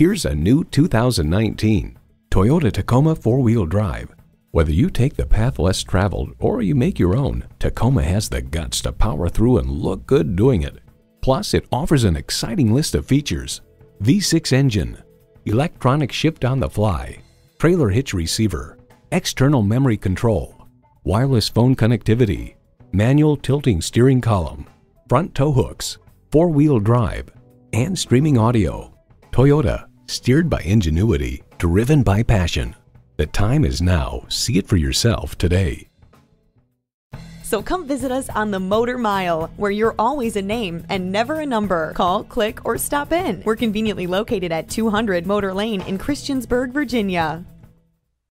Here's a new 2019 Toyota Tacoma four-wheel drive. Whether you take the path less traveled or you make your own, Tacoma has the guts to power through and look good doing it. Plus, it offers an exciting list of features. V6 engine, electronic shift on the fly, trailer hitch receiver, external memory control, wireless phone connectivity, manual tilting steering column, front tow hooks, four-wheel drive, and streaming audio. Toyota, steered by ingenuity, driven by passion. The time is now. See it for yourself today. So come visit us on the Motor Mile, where you're always a name and never a number. Call, click, or stop in. We're conveniently located at 200 Motor Lane in Christiansburg, Virginia.